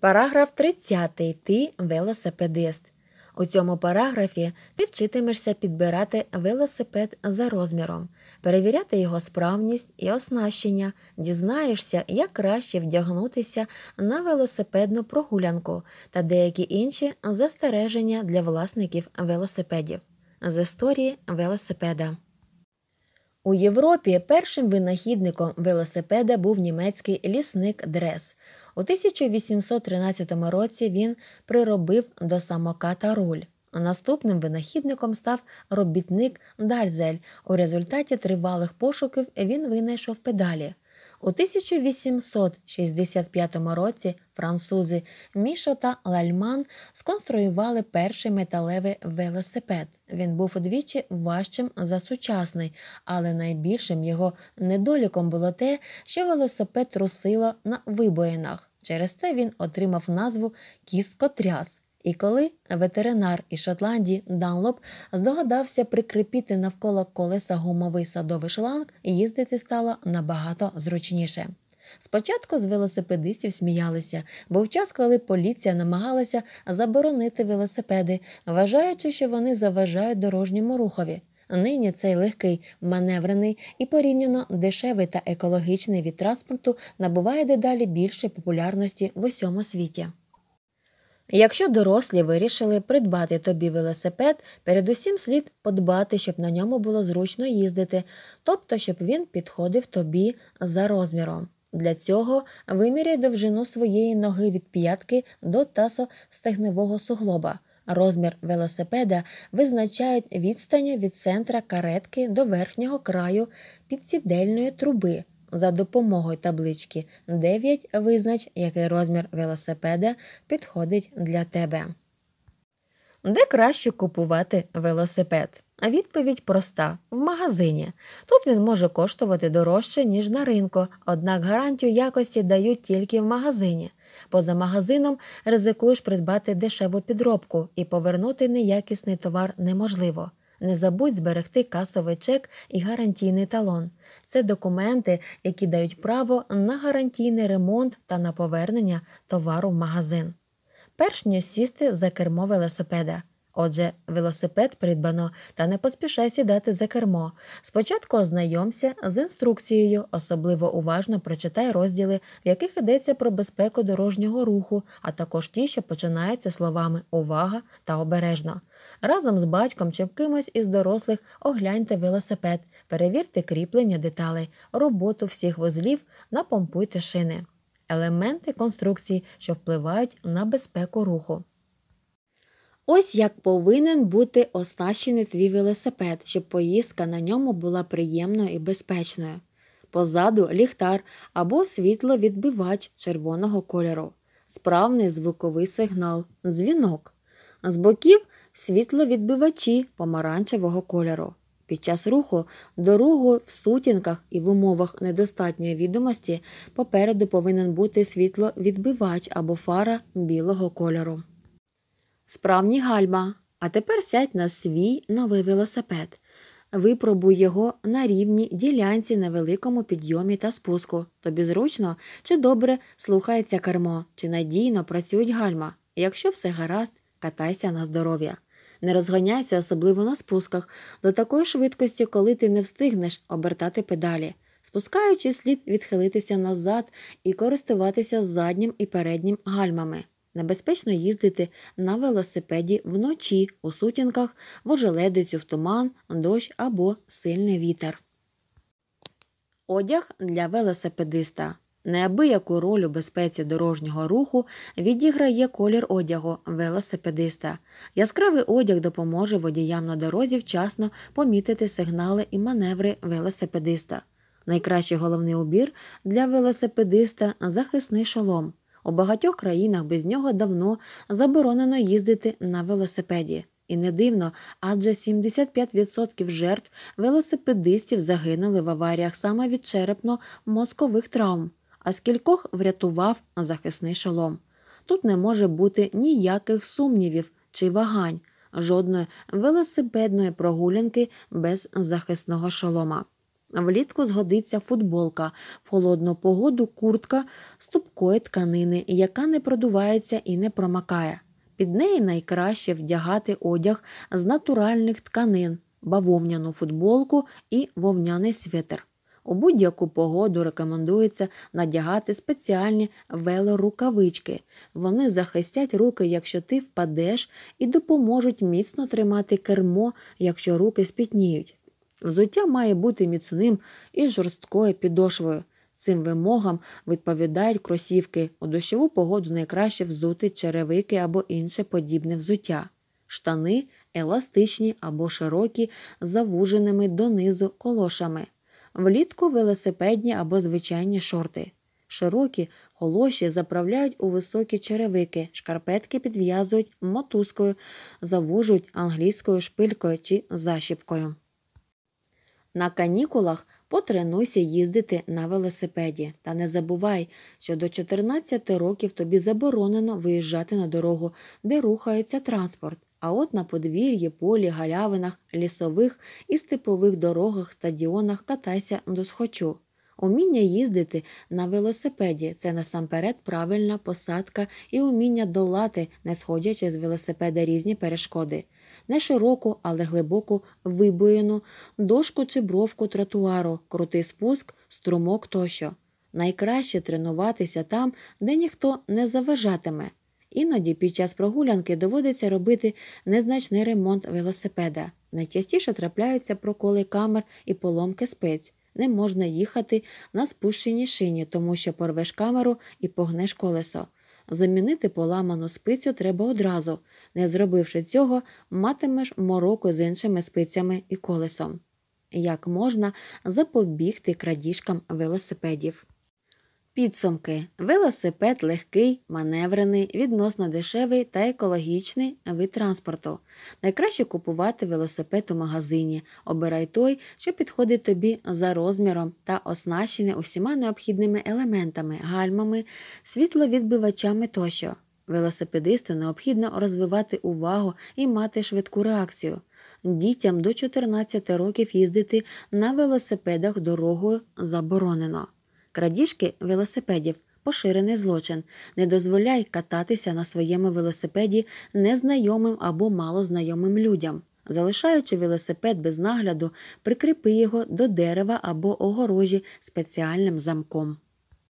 Параграф 30. Ти велосипедист. У цьому параграфі ти вчитимешся підбирати велосипед за розміром, перевіряти його справність і оснащення, дізнаєшся, як краще вдягнутися на велосипедну прогулянку та деякі інші застереження для власників велосипедів з історії велосипеда. У Європі першим винахідником велосипеда був німецький лісник Дрес. У 1813 році він приробив до самоката руль. Наступним винахідником став робітник Дальзель. У результаті тривалих пошуків він винайшов педалі. У 1865 році французи Мішо та Лальман сконструювали перший металевий велосипед. Він був удвічі важчим за сучасний, але найбільшим його недоліком було те, що велосипед трусило на вибоїнах. Через це він отримав назву кісткотряс. І коли ветеринар із Шотландії Данлоп здогадався прикріпити навколо колеса гумовий садовий шланг, їздити стало набагато зручніше. Спочатку з велосипедистів сміялися, був час, коли поліція намагалася заборонити велосипеди, вважаючи, що вони заважають дорожньому рухові. Нині цей легкий, маневрений і порівняно дешевий та екологічний від транспорту набуває дедалі більше популярності в усьому світі. Якщо дорослі вирішили придбати тобі велосипед, передусім слід подбати, щоб на ньому було зручно їздити, тобто, щоб він підходив тобі за розміром. Для цього виміряй довжину своєї ноги від п'ятки до тасо-стегневого суглоба. Розмір велосипеда визначають відстанню від центра каретки до верхнього краю підсідельної труби. За допомогою таблички 9 визнач, який розмір велосипеда підходить для тебе. Де краще купувати велосипед? Відповідь проста в магазині. Тут він може коштувати дорожче, ніж на ринку, однак гарантію якості дають тільки в магазині. Поза магазином ризикуєш придбати дешеву підробку і повернути неякісний товар неможливо. Не забудь зберегти касовий чек і гарантійний талон. Це документи, які дають право на гарантійний ремонт та на повернення товару в магазин. Перш ніж сісти за кермо велосипеда. Отже, велосипед придбано та не поспішай сідати за кермо. Спочатку ознайомся з інструкцією, особливо уважно прочитай розділи, в яких йдеться про безпеку дорожнього руху, а також ті, що починаються словами увага та обережно. Разом з батьком чи кимось із дорослих огляньте велосипед, перевірте кріплення деталей, роботу всіх вузлів, напомпуйте шини, елементи конструкції, що впливають на безпеку руху. Ось як повинен бути оснащений твій велосипед, щоб поїздка на ньому була приємною і безпечною. Позаду ліхтар або світловідбивач червоного кольору, справний звуковий сигнал, дзвінок, з боків світловідбивачі помаранчевого кольору. Під час руху дорогу в сутінках і в умовах недостатньої відомості попереду повинен бути світловідбивач або фара білого кольору. Справні гальма. А тепер сядь на свій новий велосипед. Випробуй його на рівній ділянці на великому підйомі та спуску. Тобі зручно чи добре слухається кермо, чи надійно працюють гальма. Якщо все гаразд, катайся на здоров'я. Не розганяйся, особливо на спусках, до такої швидкості, коли ти не встигнеш обертати педалі. Спускаючи, слід відхилитися назад і користуватися заднім і переднім гальмами. Небезпечно їздити на велосипеді вночі у сутінках, в ожеледицю в туман, дощ або сильний вітер. Одяг для велосипедиста. Неабияку роль у безпеці дорожнього руху відіграє колір одягу велосипедиста. Яскравий одяг допоможе водіям на дорозі вчасно помітити сигнали і маневри велосипедиста. Найкращий головний убір для велосипедиста захисний шолом. У багатьох країнах без нього давно заборонено їздити на велосипеді. І не дивно, адже 75% жертв велосипедистів загинули в аваріях саме від черепно-мозкових травм, а скількох врятував захисний шолом. Тут не може бути ніяких сумнівів чи вагань, жодної велосипедної прогулянки без захисного шолома. Влітку згодиться футболка, в холодну погоду куртка з тупкої тканини, яка не продувається і не промакає. Під неї найкраще вдягати одяг з натуральних тканин, бавовняну футболку і вовняний свитер. У будь-яку погоду рекомендується надягати спеціальні велорукавички. Вони захистять руки, якщо ти впадеш, і допоможуть міцно тримати кермо, якщо руки спітніють. Взуття має бути міцним і жорсткою підошвою. Цим вимогам відповідають кросівки. У дощову погоду найкраще взути черевики або інше подібне взуття. Штани еластичні або широкі, завуженими донизу колошами. Влітку велосипедні або звичайні шорти. Широкі холоші заправляють у високі черевики, шкарпетки підв'язують мотузкою, завужують англійською шпилькою чи защіпкою. На канікулах потренуйся їздити на велосипеді. Та не забувай, що до 14 років тобі заборонено виїжджати на дорогу, де рухається транспорт. А от на подвір'ї, полі, галявинах, лісових і степових дорогах, стадіонах катайся досхочу. Уміння їздити на велосипеді це насамперед правильна посадка і уміння долати, не сходячи з велосипеда різні перешкоди, не широку, але глибоку вибоїну, дошку чи бровку тротуару, крутий спуск, струмок тощо. Найкраще тренуватися там, де ніхто не заважатиме. Іноді під час прогулянки доводиться робити незначний ремонт велосипеда. Найчастіше трапляються проколи камер і поломки спиць. Не можна їхати на спущеній шині, тому що порвеш камеру і погнеш колесо. Замінити поламану спицю треба одразу. Не зробивши цього, матимеш мороку з іншими спицями і колесом. Як можна запобігти крадіжкам велосипедів? Підсумки. Велосипед легкий, маневрений, відносно дешевий та екологічний вид транспорту. Найкраще купувати велосипед у магазині. Обирай той, що підходить тобі за розміром та оснащений усіма необхідними елементами, гальмами, світловідбивачами тощо. Велосипедисту необхідно розвивати увагу і мати швидку реакцію. Дітям до 14 років їздити на велосипедах дорогою заборонено. Крадіжки велосипедів поширений злочин. Не дозволяй кататися на своєму велосипеді незнайомим або малознайомим людям. Залишаючи велосипед без нагляду, прикріпи його до дерева або огорожі спеціальним замком.